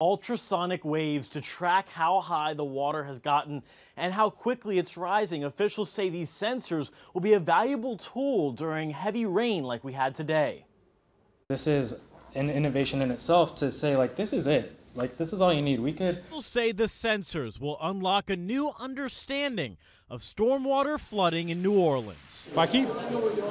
ultrasonic waves to track how high the water has gotten and how quickly it's rising. Officials say these sensors will be a valuable tool during heavy rain like we had today. This is an innovation in itself to say like this is it. Like this is all you need. We could People say the sensors will unlock a new understanding of stormwater flooding in New Orleans. I keep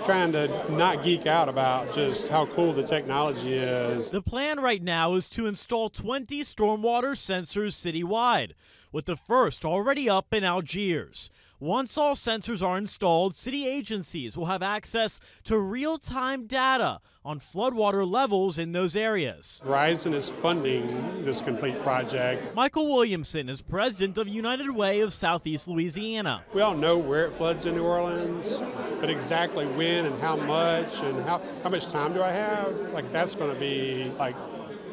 trying to not geek out about just how cool the technology is. The plan right now is to install 20 stormwater sensors citywide, with the first already up in Algiers. Once all sensors are installed, city agencies will have access to real time data on floodwater levels in those areas. Verizon is funding this complete project. Michael Williamson is president of United Way of Southeast Louisiana. We all know where it floods in New Orleans, but exactly when and how much and how, how much time do I have? Like, that's going to be like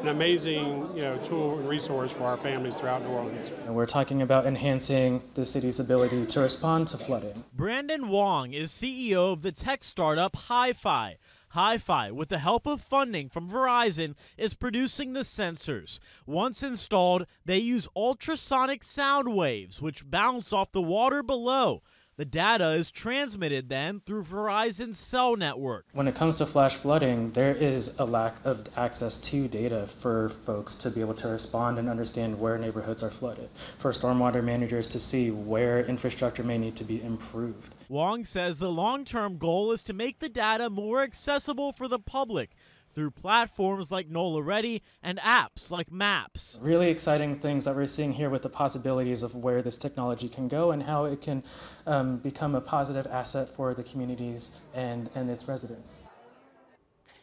an amazing you know, tool and resource for our families throughout New Orleans. and we're talking about enhancing the city's ability to respond to flooding. Brandon Wong is CEO of the tech startup Hyfi. Hyfi, with the help of funding from Verizon, is producing the sensors. Once installed, they use ultrasonic sound waves, which bounce off the water below. The data is transmitted then through Verizon's cell network. When it comes to flash flooding, there is a lack of access to data for folks to be able to respond and understand where neighborhoods are flooded, for stormwater managers to see where infrastructure may need to be improved. Wong says the long term goal is to make the data more accessible for the public through platforms like NOLA Ready and apps like Maps. Really exciting things that we're seeing here with the possibilities of where this technology can go and how it can um, become a positive asset for the communities and, and its residents.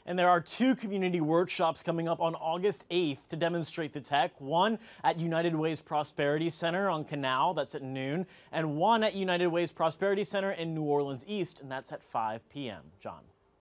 And there are two community workshops coming up on August 8th to demonstrate the tech. One at United Way's Prosperity Center on Canal, that's at noon, and one at United Way's Prosperity Center in New Orleans East, and that's at 5 p.m. John.